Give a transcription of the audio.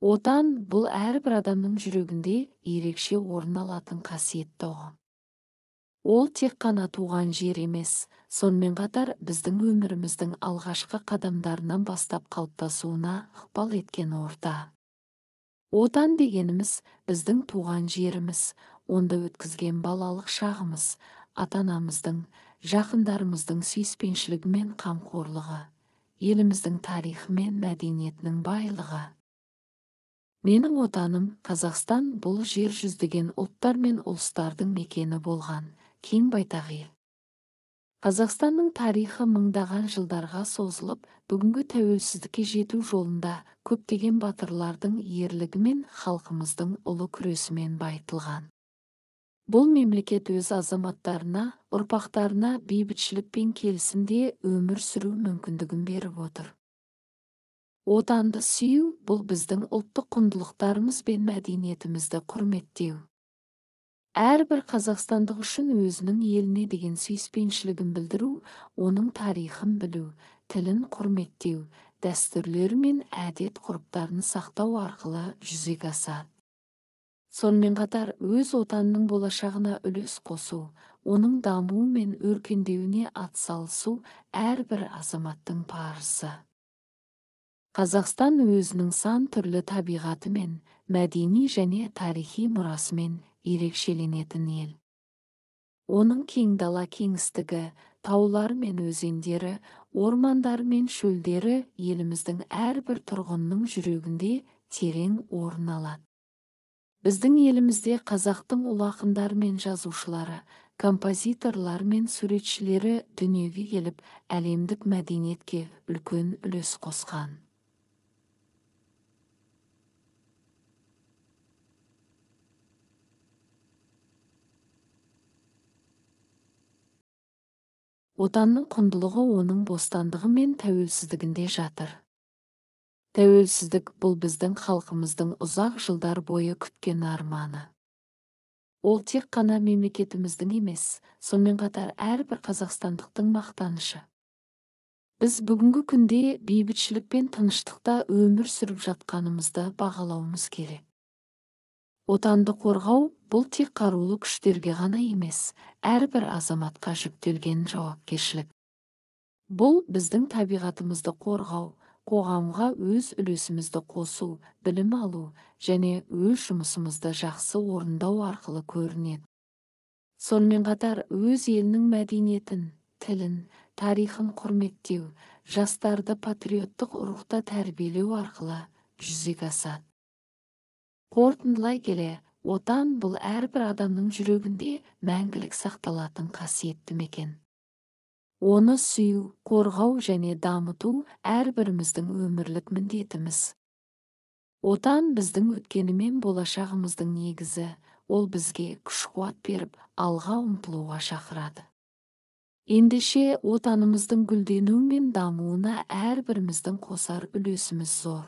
отан бұл әрбір адамның жүрегінде ерекше орын алатын қасиетті ұғым. Ол тек қана туған жер емес сонымен қатар біздің өміріміздің алғашқы қадамдарынан бастап қалыптасуына ықпал еткен орта. Отан дегеніміз біздің туған жеріміз онда өткізген балалық шағымыз ата анамыздың жақындарымыздың сүйіспеншілігі мен қамқорлығы еліміздің тарихы мен мәдениетінің байлығы. Менің отаным қазақстан бұл жер жүздеген ұлттар мен ұлыстардың мекені болған кең байтақ ел. Қазақстанның тарихы мыңдаған жылдарға созылып бүгінгі тәуелсіздікке жету жолында көптеген батырлардың ерлігі мен халқымыздың ұлы күресімен байытылған. Бұл мемлекет өз азаматтарына ұрпақтарына бейбітшілік пен келісімде өмір сүру мүмкіндігін беріп отыр. Отанды сүю бұл біздің ұлттық құндылықтарымыз бен мәдениетімізді құрметтеу. Әрбір қазақстандық үшін өзінің еліне деген сүйіспеншілігін білдіру оның тарихын білу тілін құрметтеу дәстүрлері мен әдет ғұрыптарын сақтау арқылы жүзеге асады сонымен қатар өз отанының болашағына үлес қосу оның дамуы мен өркендеуіне атсалысу әрбір азаматтың парызы. Қазақстан өзінің сан түрлі табиғатымен мәдени және тарихи мұрасымен ерекшеленетін ел. Оның кең дала кеңістігі таулары мен өзендері ормандары мен шөлдері еліміздің әрбір тұрғынның жүрегінде терең орын алады. Біздің елімізде қазақтың ұлы ақындары мен жазушылары композиторлары мен суретшілері дүниеге келіп әлемдік мәдениетке үлкен үлес қосқан. Отанның құндылығы оның бостандығы мен тәуелсіздігінде жатыр. Тәуелсіздік бұл біздің халқымыздың ұзақ жылдар бойы күткен арманы. Ол тек қана мемлекетіміздің емес сонымен қатар әрбір қазақстандықтың мақтанышы. Біз бүгінгі күнде бейбітшілік пен тыныштықта өмір сүріп жатқанымызды бағалауымыз керек. Отанды қорғау бұл тек қарулы күштерге ғана емес әрбір азаматқа жүктелген жауапкершілік. Бұл біздің табиғатымызды қорғау қоғамға өз үлесімізді қосу білім алу және өз жұмысымызды жақсы орындау арқылы көрінеді. Сонымен қатар өз елінің мәдениетін тілін тарихын құрметтеу жастарды патриоттық рухта тәрбиелеу арқылы жүзеге асады. Қорытындылай келе отан бұл әрбір адамның жүрегінде мәңгілік сақталатын қасиетті мекен. Оны сүю қорғау және дамыту әрбіріміздің өмірлік міндетіміз. Отан біздің өткені мен болашағымыздың негізі ол бізге күш қуат беріп алға ұмтылуға шақырады. Ендеше отанымыздың гүлденуі мен дамуына әрбіріміздің қосар үлесіміз зор.